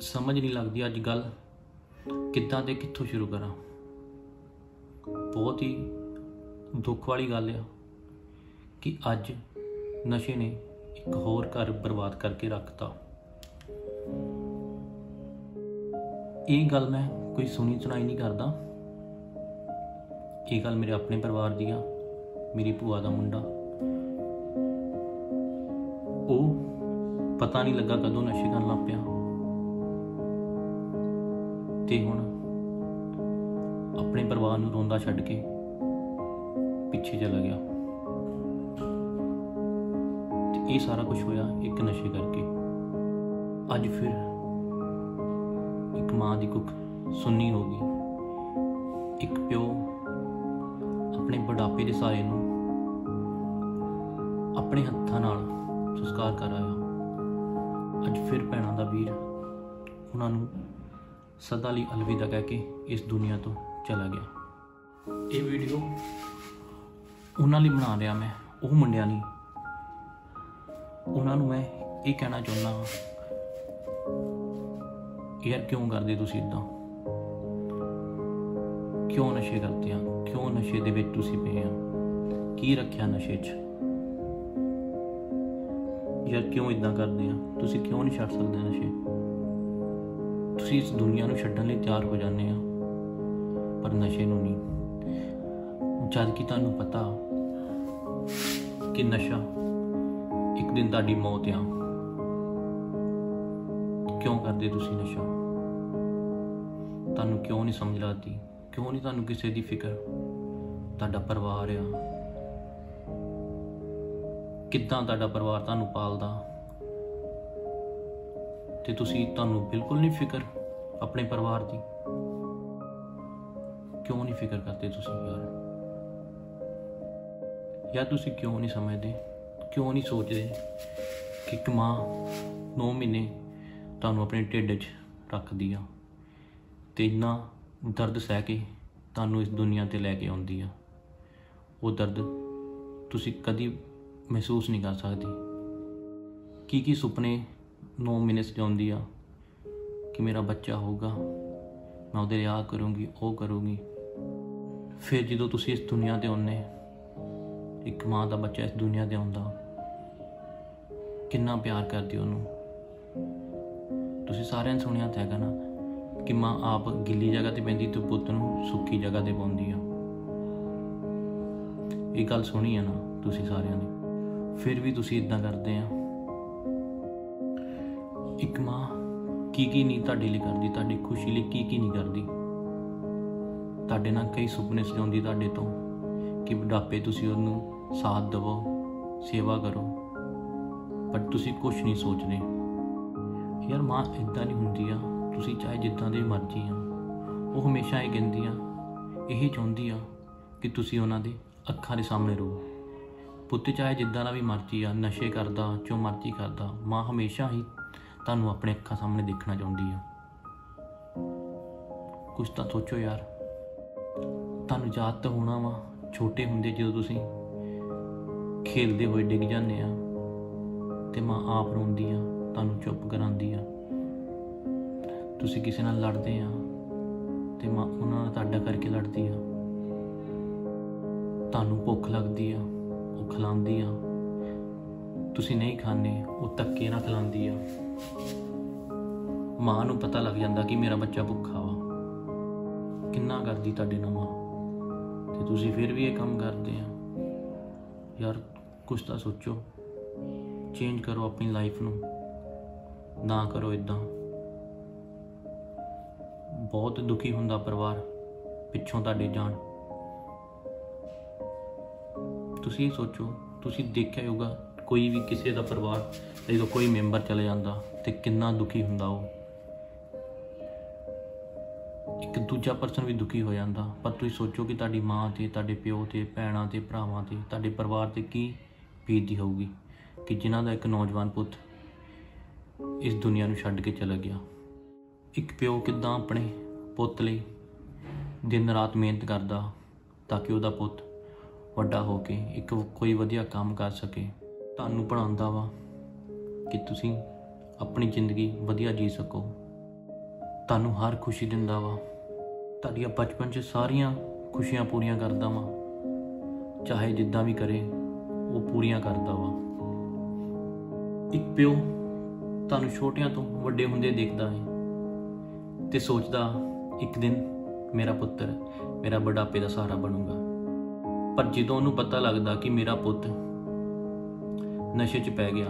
ਸਮਝ ਨਹੀਂ ਲੱਗਦੀ ਅੱਜ ਗੱਲ ਕਿੱਦਾਂ ਤੇ ਕਿੱਥੋਂ ਸ਼ੁਰੂ ਕਰਾਂ। ਬਹੁਤ ਹੀ ਦੁੱਖ ਵਾਲੀ ਗੱਲ ਆ ਕਿ ਅੱਜ ਨਸ਼ੇ ਨੇ ਇੱਕ ਹੋਰ ਘਰ ਬਰਬਾਦ ਕਰਕੇ ਰੱਖਤਾ। ਇਹ ਗੱਲ ਮੈਂ ਕੋਈ ਸੁਣੀ ਸੁਣਾਈ ਨਹੀਂ ਕਰਦਾ। ਇਹ ਗੱਲ ਮੇਰੇ ਆਪਣੇ ਪਰਿਵਾਰ ਦੀ ਆ, ਮੇਰੀ ਭੂਆ ਦਾ ਮੁੰਡਾ। ਉਹ ਪਤਾ ਨਹੀਂ ਲੱਗਾ ਕਦੋਂ ਨਸ਼ੇ ਕਰਨ ਲੱਗ ਪਿਆ। ਤੇ ਹੁਣ ਆਪਣੇ ਪਰਿਵਾਰ ਨੂੰ ਰੋਂਦਾ ਛੱਡ ਕੇ ਪਿੱਛੇ ਚਲਾ ਗਿਆ। ਤੇ ਇਹ ਸਾਰਾ ਕੁਝ ਹੋਇਆ ਇੱਕ ਨਸ਼ੇ ਕਰਕੇ। ਅੱਜ ਫਿਰ ਇੱਕ ਮਾਂ ਦੀ ਕੁੱਖ ਸੁੰਨੀ ਹੋ ਗਈ। ਇੱਕ ਪਿਓ ਆਪਣੇ ਬੁਢਾਪੇ ਦੇ ਸਾਰੇ ਨੂੰ ਆਪਣੇ ਹੱਥਾਂ ਨਾਲ ਸੰਸਕਾਰ ਕਰਾਇਆ ਅੱਜ ਫਿਰ ਭੈਣਾਂ ਦਾ ਵੀਰ ਉਹਨਾਂ ਨੂੰ ਸਦਾ ਲਈ ਅਲਵਿਦਾ ਕਹਿ ਕੇ ਇਸ ਦੁਨੀਆ ਤੋਂ ਚਲਾ ਗਿਆ। ਇਹ ਵੀਡੀਓ ਉਹਨਾਂ ਲਈ ਬਣਾ ਰਿਹਾ ਮੈਂ, ਉਹ ਮੁੰਡਿਆਂ ਲਈ। ਉਹਨਾਂ ਨੂੰ ਮੈਂ ਇਹ ਕਹਿਣਾ ਚਾਹੁੰਦਾ ਹਾਂ, ਯਾਰ ਕਿਉਂ ਕਰਦੇ ਤੁਸੀਂ ਇਦਾਂ ਕਿਉਂ ਨਸ਼ੇ ਕਰਦੇ ਆ? ਕਿਉਂ ਨਸ਼ੇ ਦੇ ਵਿੱਚ ਤੁਸੀਂ ਪਏ ਆ? ਕੀ ਰੱਖਿਆ ਨਸ਼ੇ 'ਚ? ਯਾਰ ਕਿਉਂ ਇਦਾਂ ਕਰਦੇ ਆ? ਤੁਸੀਂ ਕਿਉਂ ਨਹੀਂ ਛੱਡ ਸਕਦੇ ਨਸ਼ੇ? ਤੁਸੀਂ ਇਸ ਦੁਨੀਆ ਨੂੰ ਛੱਡਣ ਲਈ ਤਿਆਰ ਹੋ ਜਾਂਦੇ ਆ ਪਰ ਨਸ਼ੇ ਨੂੰ ਨਹੀਂ। ਜਦ ਕਿ ਤੁਹਾਨੂੰ ਪਤਾ ਕਿ ਨਸ਼ਾ ਇੱਕ ਦਿਨ ਤੁਹਾਡੀ ਮੌਤ ਆ। ਕਿਉਂ ਕਰਦੇ ਤੁਸੀਂ ਨਸ਼ਾ? ਤੁਹਾਨੂੰ ਕਿਉਂ ਨਹੀਂ ਸਮਝ ਲੱਗਦੀ? ਕਿਉਂ ਨਹੀਂ ਤੁਹਾਨੂੰ ਕਿਸੇ ਦੀ ਫਿਕਰ? ਤੁਹਾਡਾ ਪਰਿਵਾਰ ਆ। ਕਿੱਦਾਂ ਤੁਹਾਡਾ ਪਰਿਵਾਰ ਤੁਹਾਨੂੰ ਪਾਲਦਾ? ਤੇ ਤੁਸੀਂ ਤੁਹਾਨੂੰ ਬਿਲਕੁਲ ਨਹੀਂ ਫਿਕਰ ਆਪਣੇ ਪਰਿਵਾਰ ਦੀ? ਕਿਉਂ ਨਹੀਂ ਫਿਕਰ ਕਰਦੇ ਤੁਸੀਂ ਯਾਰ? ਯਾ ਤੁਸੀਂ ਕਿਉਂ ਨਹੀਂ ਸਮਝਦੇ? ਕਿਉਂ ਨਹੀਂ ਸੋਚਦੇ ਕਿ ਇੱਕ ਮਾਂ 9 ਮਹੀਨੇ ਤੁਹਾਨੂੰ ਆਪਣੇ ਢਿੱਡ 'ਚ ਰੱਖਦੀ ਆ ਤੇ ਇੰਨਾ ਦਰਦ ਸਹਿ ਕੇ ਤੁਹਾਨੂੰ ਇਸ ਦੁਨੀਆ ਤੇ ਲੈ ਕੇ ਆਉਂਦੀ ਆ? ਉਹ ਦਰਦ ਤੁਸੀਂ ਕਦੀ ਮਹਿਸੂਸ ਨਹੀਂ ਕਰ ਸਕਦੇ। ਕੀ ਕੀ ਸੁਪਨੇ 9 ਮਹੀਨੇ ਸਜਾਉਂਦੀ ਆ ਕਿ ਮੇਰਾ ਬੱਚਾ ਹੋਊਗਾ। ਮੈਂ ਉਹਦੇ ਰਿਆ ਕਰੂੰਗੀ, ਉਹ ਕਰੂੰਗੀ। ਫਿਰ ਜਦੋਂ ਤੁਸੀਂ ਇਸ ਦੁਨੀਆ ਤੇ ਆਉਂਦੇ, ਇੱਕ ਮਾਂ ਦਾ ਬੱਚਾ ਇਸ ਦੁਨੀਆ ਤੇ ਆਉਂਦਾ, ਕਿੰਨਾ ਪਿਆਰ ਕਰਦੀ ਉਹਨੂੰ। ਤੁਸੀਂ ਸਾਰਿਆਂ ਨੇ ਸੁਣਿਆ ਤਾਂ ਹੈਗਾ ਨਾ ਕਿ ਮਾਂ ਆਪ ਗਿੱਲੀ ਜਗ੍ਹਾ ਤੇ ਪੈਂਦੀ ਤੇ ਪੁੱਤ ਨੂੰ ਸੁੱਕੀ ਜਗ੍ਹਾ ਤੇ ਪਾਉਂਦੀ ਆ। ਇਹ ਗੱਲ ਸੁਣੀ ਆ ਨਾ ਤੁਸੀਂ ਸਾਰਿਆਂ ਨੇ। ਫਿਰ ਵੀ ਤੁਸੀਂ ਇਦਾਂ ਕਰਦੇ ਆ। ਇੱਕ ਮਾਂ ਕੀ ਕੀ ਨਹੀਂ ਤੁਹਾਡੇ ਲਈ ਕਰਦੀ, ਤੁਹਾਡੀ ਖੁਸ਼ੀ ਲਈ ਕੀ ਕੀ ਨਹੀਂ ਕਰਦੀ? ਤੁਹਾਡੇ ਨਾਲ ਕਈ ਸੁਪਨੇ ਸਜਾਉਂਦੀ ਤੁਹਾਡੇ ਤੋਂ ਕਿ ਬੁਢਾਪੇ ਤੁਸੀਂ ਉਹਨੂੰ ਸਾਥ ਦੇਵੋ, ਸੇਵਾ ਕਰੋ, ਪਰ ਤੁਸੀਂ ਕੁਝ ਨਹੀਂ ਸੋਚਦੇ। ਯਾਰ ਮਾਂ ਇਦਾਂ ਨਹੀਂ ਹੁੰਦੀ ਆ ਤੁਸੀਂ ਚਾਹੇ ਜਿੱਦਾਂ ਦੇ ਮਰਜ਼ੀ ਆ ਉਹ ਹਮੇਸ਼ਾ ਇਹ ਕਹਿੰਦੀ ਆ ਇਹ ਚਾਹੁੰਦੀ ਆ ਕਿ ਤੁਸੀਂ ਉਹਨਾਂ ਦੇ ਅੱਖਾਂ ਦੇ ਸਾਹਮਣੇ ਰਹੋ। ਪੁੱਤ ਚਾਹੇ ਜਿੱਦਾਂ ਦਾ ਵੀ ਮਰਜ਼ੀ ਆ, ਨਸ਼ੇ ਕਰਦਾ, ਜੋ ਮਰਜ਼ੀ ਕਰਦਾ, ਮਾਂ ਹਮੇਸ਼ਾ ਹੀ ਤੁਹਾਨੂੰ ਆਪਣੇ ਅੱਖਾਂ ਸਾਹਮਣੇ ਦੇਖਣਾ ਚਾਹੁੰਦੀ ਆ ਕੁਝ ਤਾਂ ਸੋਚੋ ਯਾਰ। ਤੁਹਾਨੂੰ ਯਾਦ ਤਾਂ ਹੋਣਾ ਵਾ, ਛੋਟੇ ਹੁੰਦੇ ਜਦੋਂ ਤੁਸੀਂ ਖੇਲਦੇ ਹੋਏ ਡਿੱਗ ਜਾਂਦੇ ਆ ਤੇ ਮਾਂ ਆਪ ਰੋਂਦੀ ਆ, ਤੁਹਾਨੂੰ ਚੁੱਪ ਕਰਾਉਂਦੀ ਆ। ਤੁਸੀਂ ਕਿਸੇ ਨਾਲ ਲੜਦੇ ਆ ਤੇ ਮਾਂ ਉਹਨਾਂ ਨਾਲ ਤੁਹਾਡਾ ਕਰਕੇ ਲੜਦੀ ਆ। ਤੁਹਾਨੂੰ ਭੁੱਖ ਲੱਗਦੀ ਆ, ਉਹ ਖਿਲਾਉਂਦੀ ਆ। ਤੁਸੀਂ ਨਹੀਂ ਖਾਣੇ ਉਹ ਧੱਕੇ ਨਾਲ ਖਿਲਾਉਂਦੀ ਆ। ਮਾਂ ਨੂੰ ਪਤਾ ਲੱਗ ਜਾਂਦਾ ਕਿ ਮੇਰਾ ਬੱਚਾ ਭੁੱਖਾ ਵਾ। ਕਿੰਨਾ ਕਰਦੀ ਤੁਹਾਡੇ ਨਾਲ ਮਾਂ? ਤੇ ਤੁਸੀਂ ਫਿਰ ਵੀ ਇਹ ਕੰਮ ਕਰਦੇ ਆ। ਯਾਰ ਕੁਝ ਤਾਂ ਸੋਚੋ। ਚੇਂਜ ਕਰੋ ਆਪਣੀ ਲਾਈਫ ਨੂੰ। ਨਾ ਕਰੋ ਇਦਾਂ ਬਹੁਤ ਦੁਖੀ ਹੁੰਦਾ ਪਰਿਵਾਰ, ਪਿੱਛੋਂ ਤੁਹਾਡੇ ਜਾਣ। ਤੁਸੀਂ ਇਹ ਸੋਚੋ, ਤੁਸੀਂ ਦੇਖਿਆ ਹੋਊਗਾ ਕੋਈ ਵੀ ਕਿਸੇ ਦਾ ਪਰਿਵਾਰ ਜਦੋਂ ਕੋਈ ਮੈਂਬਰ ਚਲੇ ਜਾਂਦਾ ਤੇ ਕਿੰਨਾ ਦੁਖੀ ਹੁੰਦਾ ਉਹ। ਇੱਕ ਦੂਜਾ ਪਰਸਨ ਵੀ ਦੁਖੀ ਹੋ ਜਾਂਦਾ, ਪਰ ਤੁਸੀਂ ਸੋਚੋ ਕਿ ਤੁਹਾਡੀ ਮਾਂ ਤੇ, ਤੁਹਾਡੇ ਪਿਓ ਤੇ, ਭੈਣਾਂ ਤੇ, ਭਰਾਵਾਂ ਤੇ, ਤੁਹਾਡੇ ਪਰਿਵਾਰ ਤੇ ਕੀ ਬੀਤਦੀ ਹੋਊਗੀ ਕਿ ਜਿਨ੍ਹਾਂ ਦਾ ਇੱਕ ਨੌਜਵਾਨ ਪੁੱਤ ਇਸ ਦੁਨੀਆ ਨੂੰ ਛੱਡ ਕੇ ਚਲਾ ਗਿਆ। ਇੱਕ ਪਿਓ ਕਿਦਾਂ ਆਪਣੇ ਪੁੱਤ ਲਈ ਦਿਨ ਰਾਤ ਮਿਹਨਤ ਕਰਦਾ ਤਾਂ ਕਿ ਉਹਦਾ ਪੁੱਤ ਵੱਡਾ ਹੋ ਕੇ ਇੱਕ ਕੋਈ ਵਧੀਆ ਕੰਮ ਕਰ ਸਕੇ। ਤੁਹਾਨੂੰ ਪੜਾਉਂਦਾ ਵਾ ਕਿ ਤੁਸੀਂ ਆਪਣੀ ਜ਼ਿੰਦਗੀ ਵਧੀਆ ਜੀ ਸਕੋ। ਤੁਹਾਨੂੰ ਹਰ ਖੁਸ਼ੀ ਦਿੰਦਾ ਵਾ। ਤੁਹਾਡੀਆਂ ਬਚਪਨ 'ਚ ਸਾਰੀਆਂ ਖੁਸ਼ੀਆਂ ਪੂਰੀਆਂ ਕਰਦਾ ਵਾ। ਚਾਹੇ ਜਿੱਦਾਂ ਵੀ ਕਰੇ, ਉਹ ਪੂਰੀਆਂ ਕਰਦਾ ਵਾ। ਇੱਕ ਪਿਓ ਤੁਹਾਨੂੰ ਛੋਟਿਆਂ ਤੋਂ ਵੱਡੇ ਹੁੰਦੇ ਦੇਖਦਾ ਹੈ ਤੇ ਸੋਚਦਾ, ਇੱਕ ਦਿਨ ਮੇਰਾ ਪੁੱਤਰ ਮੇਰਾ ਬੁਢਾਪੇ ਦਾ ਸਹਾਰਾ ਬਣੂਗਾ। ਪਰ ਜਦੋਂ ਉਹਨੂੰ ਪਤਾ ਲੱਗਦਾ ਕਿ ਮੇਰਾ ਪੁੱਤ ਨਸ਼ੇ 'ਚ ਪੈ ਗਿਆ।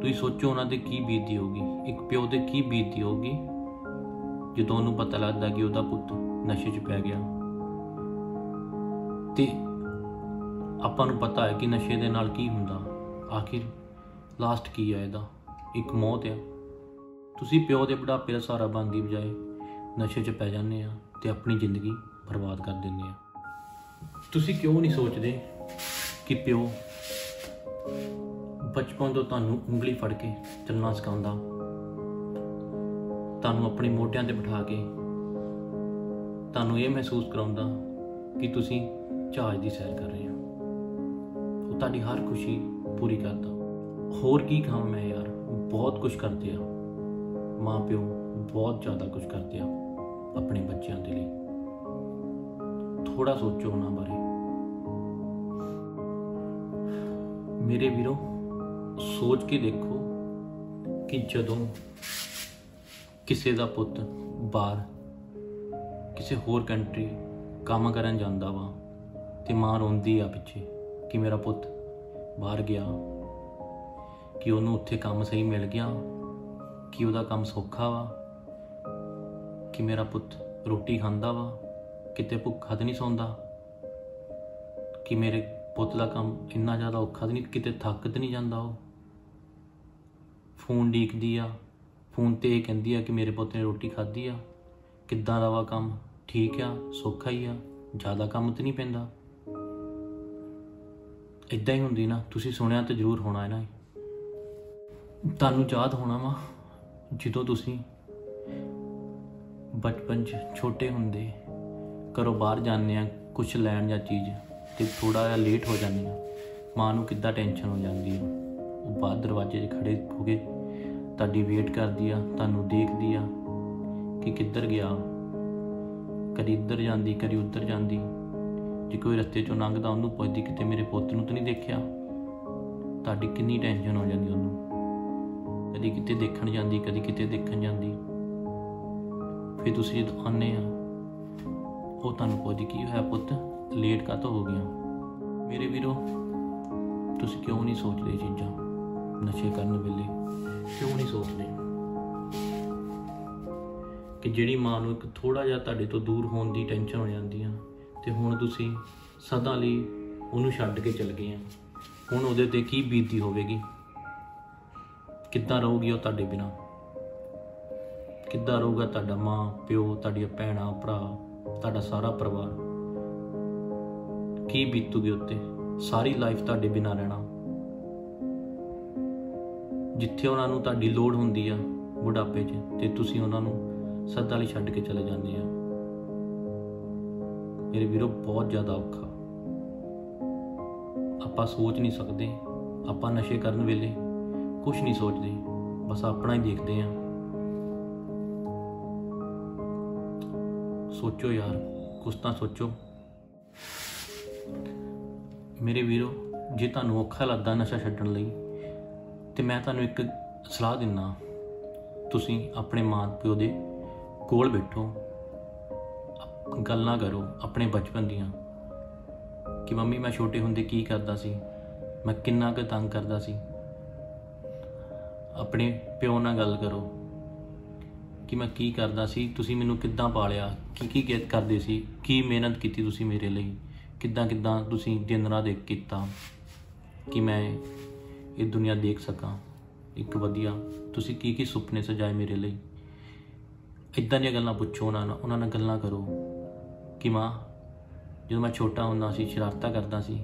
ਤੁਸੀਂ ਸੋਚੋ ਉਹਨਾਂ 'ਤੇ ਕੀ ਬੀਤਦੀ ਹੋਗੀ ਇੱਕ ਪਿਓ 'ਤੇ ਕੀ ਬੀਤੀ ਹੋਗੀ ਜਦੋਂ ਉਹਨੂੰ ਪਤਾ ਲੱਗਦਾ ਕਿ ਉਹਦਾ ਪੁੱਤ ਨਸ਼ੇ 'ਚ ਪੈ ਗਿਆ। ਤੇ ਆਪਾਂ ਨੂੰ ਪਤਾ ਹੈ ਕਿ ਨਸ਼ੇ ਦੇ ਨਾਲ ਕੀ ਹੁੰਦਾ। ਆਖਿਰ ਲਾਸਟ ਕੀ ਆ ਇਹਦਾ? ਇੱਕ ਮੌਤ ਆ। ਤੁਸੀਂ ਪਿਓ ਦੇ ਬੁਢਾਪੇ ਦਾ ਸਹਾਰਾ ਬਣਨ ਬਜਾਏ ਨਸ਼ੇ 'ਚ ਪੈ ਜਾਂਦੇ ਆ ਤੇ ਆਪਣੀ ਜ਼ਿੰਦਗੀ ਬਰਬਾਦ ਕਰ ਦਿੰਦੇ ਆ। ਤੁਸੀਂ ਕਿਉਂ ਨਹੀਂ ਸੋਚਦੇ ਕਿ ਪਿਓ ਬਚਪਨ ਤੋਂ ਤੁਹਾਨੂੰ ਉਂਗਲੀ ਫੜ ਕੇ ਚੱਲਣਾ ਸਿਖਾਉਂਦਾ। ਤੁਹਾਨੂੰ ਆਪਣੇ ਮੋਢਿਆਂ ਤੇ ਬਿਠਾ ਕੇ ਤੁਹਾਨੂੰ ਇਹ ਮਹਿਸੂਸ ਕਰਾਉਂਦਾ ਕਿ ਤੁਸੀਂ ਜਹਾਜ਼ ਦੀ ਸੈਰ ਕਰ ਰਹੇ ਹੋ। ਉਹ ਤੁਹਾਡੀ ਹਰ ਖੁਸ਼ੀ ਪੂਰੀ ਕਰਦਾ। ਹੋਰ ਕੀ ਕਹਾਂ ਮੈਂ ਯਾਰ? ਬਹੁਤ ਕੁਝ ਕਰਦੇ ਆ। ਮਾਂ ਪਿਓ ਬਹੁਤ ਜ਼ਿਆਦਾ ਕੁਝ ਕਰਦੇ ਆ ਆਪਣੇ ਬੱਚਿਆਂ ਦੇ ਲਈ। ਥੋੜਾ ਸੋਚੋ ਉਹਨਾਂ ਬਾਰੇ। ਮੇਰੇ ਵੀਰੋ, ਸੋਚ ਕੇ ਦੇਖੋ ਕਿ ਜਦੋਂ ਕਿਸੇ ਦਾ ਪੁੱਤ ਬਾਹਰ ਕਿਸੇ ਹੋਰ ਕੰਟਰੀ ਕੰਮ ਕਰਨ ਜਾਂਦਾ ਵਾ ਤੇ ਮਾਂ ਰੋਂਦੀ ਆ ਪਿੱਛੇ ਕਿ ਮੇਰਾ ਪੁੱਤ ਬਾਹਰ ਗਿਆ, ਕਿ ਉਹਨੂੰ ਉੱਥੇ ਕੰਮ ਸਹੀ ਮਿਲ ਗਿਆ, ਕਿ ਉਹਦਾ ਕੰਮ ਸੌਖਾ ਵਾ, ਕਿ ਮੇਰਾ ਪੁੱਤ ਰੋਟੀ ਖਾਂਦਾ ਵਾ, ਕਿਤੇ ਭੁੱਖਾ ਤੇ ਨਹੀਂ ਸੌਂਦਾ, ਕਿ ਮੇਰੇ ਪੁੱਤ ਦਾ ਕੰਮ ਇੰਨਾ ਜ਼ਿਆਦਾ ਔਖਾ ਤੇ ਨਹੀਂ, ਕਿਤੇ ਥੱਕ ਤੇ ਨਹੀਂ ਜਾਂਦਾ ਉਹ? ਫੋਨ ਡੀਕਦੀ ਆ, ਫੋਨ ਤੇ ਇਹ ਕਹਿੰਦੀ ਆ ਕਿ ਮੇਰੇ ਪੁੱਤ ਨੇ ਰੋਟੀ ਖਾਧੀ ਆ। ਕਿੱਦਾਂ ਦਾ ਵਾ ਕੰਮ? ਠੀਕ ਆ, ਸੌਖਾ ਹੀ ਆ, ਜ਼ਿਆਦਾ ਕੰਮ ਤੇ ਨਹੀਂ ਪੈਂਦਾ। ਇਦਾਂ ਹੀ ਹੁੰਦੀ ਨਾ, ਤੁਸੀਂ ਸੁਣਿਆ ਤਾਂ ਜ਼ਰੂਰ ਹੋਣਾ ਇਹਨਾਂ ਤੁਹਾਨੂੰ ਯਾਦ ਹੋਣਾ ਵਾ, ਜਦੋਂ ਤੁਸੀਂ ਬਚਪਨ 'ਚ ਛੋਟੇ ਹੁੰਦੇ ਘਰੋਂ ਬਾਹਰ ਜਾਂਦੇ ਆ ਕੁਝ ਲੈਣ ਜਾਂ ਚੀਜ਼। ਤੇ ਥੋੜਾ ਜਿਹਾ ਲੇਟ ਹੋ ਜਾਂਦੇ ਆ ਮਾਂ ਨੂੰ ਕਿੱਦਾਂ ਟੈਨਸ਼ਨ ਹੋ ਜਾਂਦੀ ਆ? ਉਹ ਬਾਹਰ ਦਰਵਾਜ਼ੇ 'ਚ ਖੜੇ ਹੋ ਕੇ ਤੁਹਾਡੀ ਵੇਟ ਕਰਦੀ ਆ, ਤੁਹਾਨੂੰ ਦੇਖਦੀ ਆ ਕਿ ਕਿੱਧਰ ਗਿਆ ਕਦੀ ਇੱਧਰ ਜਾਂਦੀ, ਕਦੀ ਉੱਧਰ ਜਾਂਦੀ। ਜੇ ਕੋਈ ਰਸਤੇ 'ਚੋਂ ਲੰਘਦਾ, ਉਹਨੂੰ ਪੁੱਛਦੀ ਕਿਤੇ ਮੇਰੇ ਪੁੱਤ ਨੂੰ ਤਾਂ ਨਹੀਂ ਦੇਖਿਆ? ਤੁਹਾਡੀ ਕਿੰਨੀ ਟੈਨਸ਼ਨ ਹੋ ਜਾਂਦੀ ਉਹਨੂੰ। ਕਦੀ ਕਿਤੇ ਦੇਖਣ ਜਾਂਦੀ, ਕਦੀ ਕਿਤੇ ਦੇਖਣ ਜਾਂਦੀ। ਫਿਰ ਤੁਸੀਂ ਜਦੋਂ ਆਉਂਦੇ ਆ, ਉਹ ਤੁਹਾਨੂੰ ਪੁੱਛਦੀ, ਕੀ ਹੋਇਆ ਪੁੱਤ? ਲੇਟ ਕਾਹਤੋਂ ਹੋ ਗਿਆ ਮੇਰੇ ਵੀਰੋ, ਤੁਸੀਂ ਕਿਉਂ ਨਹੀਂ ਸੋਚਦੇ ਇਹ ਚੀਜ਼ਾਂ? ਨਸ਼ੇ ਕਰਨ ਵੇਲੇ ਕਿਉਂ ਨਹੀਂ ਸੋਚਦੇ? ਕਿ ਜਿਹੜੀ ਮਾਂ ਨੂੰ ਇੱਕ ਥੋੜਾ ਜਿਹਾ ਤੁਹਾਡੇ ਤੋਂ ਦੂਰ ਹੋਣ ਦੀ ਟੈਨਸ਼ਨ ਹੋ ਜਾਂਦੀ ਆ ਤੇ ਹੁਣ ਤੁਸੀਂ ਸਦਾ ਲਈ ਉਹਨੂੰ ਛੱਡ ਕੇ ਚਲ ਗਏ ਆ ਹੁਣ ਉਹਦੇ ਤੇ ਕੀ ਬੀਤੀ ਹੋਵੇਗੀ? ਕਿੱਦਾਂ ਰਹੂਗੀ ਉਹ ਤੁਹਾਡੇ ਬਿਨਾ? ਕਿੱਦਾਂ ਰਹੂਗਾ ਤੁਹਾਡਾ ਮਾਂ, ਪਿਓ, ਤੁਹਾਡੀਆਂ ਭੈਣਾਂ, ਭਰਾ, ਤੁਹਾਡਾ ਸਾਰਾ ਪਰਿਵਾਰ? ਕੀ ਬੀਤੂਗੀ ਉੱਤੇ? ਸਾਰੀ ਲਾਈਫ ਤੁਹਾਡੇ ਬਿਨਾ ਰਹਿਣਾ। ਜਿੱਥੇ ਉਹਨਾਂ ਨੂੰ ਤੁਹਾਡੀ ਲੋੜ ਹੁੰਦੀ ਆ, ਬੁਢਾਪੇ 'ਚ, ਤੇ ਤੁਸੀਂ ਉਹਨਾਂ ਨੂੰ ਸਦਾ ਲਈ ਛੱਡ ਕੇ ਚਲੇ ਜਾਂਦੇ ਆ। ਮੇਰੇ ਵੀਰੋ, ਬਹੁਤ ਜ਼ਿਆਦਾ ਔਖਾ। ਆਪਾਂ ਸੋਚ ਨਹੀਂ ਸਕਦੇ। ਆਪਾਂ ਨਸ਼ੇ ਕਰਨ ਵੇਲੇ ਕੁਝ ਨਹੀਂ ਸੋਚਦੇ। ਬਸ ਆਪਣਾ ਹੀ ਦੇਖਦੇ ਆ। ਸੋਚੋ ਯਾਰ, ਕੁਛ ਤਾਂ ਸੋਚੋ। ਮੇਰੇ ਵੀਰੋ, ਜੇ ਤੁਹਾਨੂੰ ਔਖਾ ਲੱਗਦਾ ਨਸ਼ਾ ਛੱਡਣ ਲਈ, ਤੇ ਮੈਂ ਤੁਹਾਨੂੰ ਇੱਕ ਸਲਾਹ ਦਿੰਨਾ। ਤੁਸੀਂ ਆਪਣੇ ਮਾਂ ਪਿਓ ਦੇ ਕੋਲ ਬੈਠੋ। ਗੱਲਾਂ ਕਰੋ ਆਪਣੇ ਬਚਪਨ ਦੀਆਂ। ਕਿ ਮੰਮੀ, ਮੈਂ ਛੋਟੇ ਹੁੰਦੇ ਕੀ ਕਰਦਾ ਸੀ? ਮੈਂ ਕਿੰਨਾ ਕੁ ਤੰਗ ਕਰਦਾ ਸੀ? ਆਪਣੇ ਪਿਓ ਨਾਲ ਗੱਲ ਕਰੋ। ਕਿ ਮੈਂ ਕੀ ਕਰਦਾ ਸੀ? ਤੁਸੀਂ ਮੈਨੂੰ ਕਿੱਦਾਂ ਪਾਲਿਆ? ਕੀ ਕੀ ਕਰਦੇ ਸੀ? ਕੀ ਮਿਹਨਤ ਕੀਤੀ ਤੁਸੀਂ ਮੇਰੇ ਲਈ? ਕਿੱਦਾਂ ਕਿੱਦਾਂ ਤੁਸੀਂ ਦਿਨ ਰਾਤ ਇੱਕ ਕੀਤਾ ਕਿ ਮੈਂ ਇਹ ਦੁਨੀਆ ਦੇਖ ਸਕਾਂ। ਇੱਕ ਵਧੀਆ, ਤੁਸੀਂ ਕੀ ਕੀ ਸੁਪਨੇ ਸਜਾਏ ਮੇਰੇ ਲਈ? ਇਦਾਂ ਦੀਆਂ ਗੱਲਾਂ ਪੁੱਛੋ ਉਹਨਾਂ ਨਾਲ ਉਹਨਾਂ ਨਾਲ ਗੱਲਾਂ ਕਰੋ ਕਿ ਮਾਂ, ਜਦੋਂ ਮੈਂ ਛੋਟਾ ਹੁੰਦਾ ਸੀ, ਸ਼ਰਾਰਤਾਂ ਕਰਦਾ ਸੀ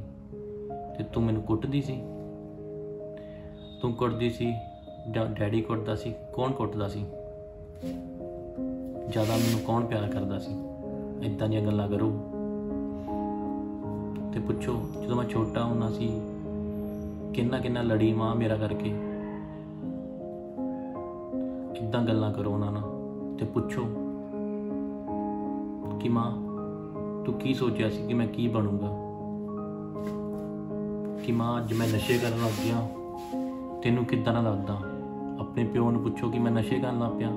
ਤੇ ਤੂੰ ਮੈਨੂੰ ਕੁੱਟਦੀ ਸੀ? ਤੂੰ ਕੁੱਟਦੀ ਸੀ ਜਾਂ ਡੈਡੀ ਕੁੱਟਦਾ ਸੀ? ਕੌਣ ਕੁੱਟਦਾ ਸੀ? ਜ਼ਿਆਦਾ ਮੈਨੂੰ ਕੌਣ ਪਿਆਰ ਕਰਦਾ ਸੀ? ਇਦਾਂ ਦੀਆਂ ਗੱਲਾਂ ਕਰੋ। ਤੇ ਪੁੱਛੋ, ਜਦੋਂ ਮੈਂ ਛੋਟਾ ਹੁੰਦਾ ਸੀ, ਕਿੰਨਾ ਕਿੰਨਾ ਲੜੀ ਮਾਂ ਮੇਰਾ ਕਰਕੇ। ਇਦਾਂ ਗੱਲਾਂ ਕਰੋ ਉਹਨਾਂ ਨਾਲ ਤੇ ਪੁੱਛੋ ਕਿ ਮਾਂ, ਤੂੰ ਕੀ ਸੋਚਿਆ ਸੀ ਕਿ ਮੈਂ ਕੀ ਬਣੂੰਗਾ? ਕਿ ਮਾਂ, ਅੱਜ ਮੈਂ ਨਸ਼ੇ ਕਰਨ ਲੱਗ ਗਿਆ ਤੈਨੂੰ ਕਿੱਦਾਂ ਦਾ ਲੱਗਦਾ? ਆਪਣੇ ਪਿਓ ਨੂੰ ਪੁੱਛੋ ਕਿ ਮੈਂ ਨਸ਼ੇ ਕਰਨ ਲੱਗ ਪਿਆ।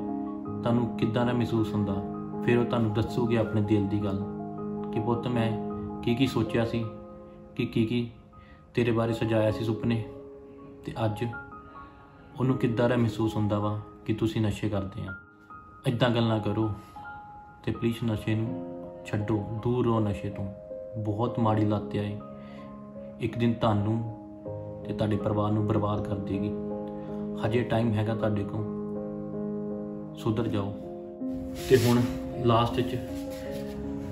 ਤੁਹਾਨੂੰ ਕਿੱਦਾਂ ਦਾ ਮਹਿਸੂਸ ਹੁੰਦਾ? ਫਿਰ ਉਹ ਤੁਹਾਨੂੰ ਦੱਸੂਗੇ ਆਪਣੇ ਦਿਲ ਦੀ ਗੱਲ ਕਿ ਪੁੱਤ, ਮੈਂ ਕੀ ਕੀ ਸੋਚਿਆ ਸੀ? ਕਿ ਕੀ ਕੀ ਤੇਰੇ ਬਾਰੇ ਸਜਾਇਆ ਸੀ ਸੁਪਨੇ? ਤੇ ਅੱਜ ਉਹਨੂੰ ਕਿੱਦਾਂ ਦਾ ਮਹਿਸੂਸ ਹੁੰਦਾ ਵਾ ਕਿ ਤੁਸੀਂ ਨਸ਼ੇ ਕਰਦੇ ਆ? ਇਦਾਂ ਗੱਲਾਂ ਕਰੋ ਤੇ ਪਲੀਜ਼ ਨਸ਼ੇ ਨੂੰ ਛੱਡੋ, ਦੂਰ ਰਹੋ ਨਸ਼ੇ ਤੋਂ। ਬਹੁਤ ਮਾੜੀ ਲੱਤ ਆਏ ਇੱਕ ਦਿਨ ਤੁਹਾਨੂੰ ਤੇ ਤੁਹਾਡੇ ਪਰਿਵਾਰ ਨੂੰ ਬਰਬਾਦ ਕਰ ਦੇਗੀ। ਹਜੇ ਟਾਈਮ ਹੈਗਾ ਤੁਹਾਡੇ ਕੋਲ। ਸੁਧਰ ਜਾਓ। ਤੇ ਹੁਣ ਲਾਸਟ 'ਚ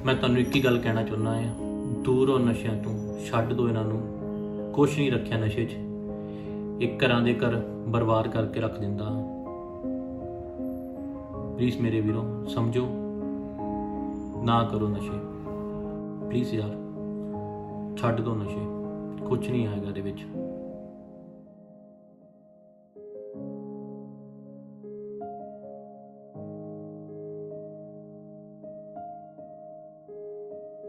ਮੈਂ ਤੁਹਾਨੂੰ ਇੱਕ ਹੀ ਗੱਲ ਕਹਿਣਾ ਚਾਹੁੰਦਾ ਹਾਂ ਦੂਰ ਹੋ ਨਸ਼ਿਆਂ ਤੋਂ, ਛੱਡ ਦਿਓ ਇਹਨਾਂ ਨੂੰ। ਕੁਛ ਨਹੀਂ ਰੱਖਿਆ ਨਸ਼ੇ 'ਚ। ਇੱਕ ਘਰਾਂ ਦੇ ਘਰ ਬਰਬਾਦ ਕਰਕੇ ਰੱਖ ਦਿੰਦਾ। ਪਲੀਜ਼ ਮੇਰੇ ਵੀਰੋ, ਸਮਝੋ। ਨਾ ਕਰੋ ਨਸ਼ੇ। ਪਲੀਜ਼ ਯਾਰ, ਛੱਡ ਦਿਓ ਨਸ਼ੇ। ਕੁਛ ਨਹੀਂ ਆਏਗਾ ਇਹਦੇ ਵਿੱਚ।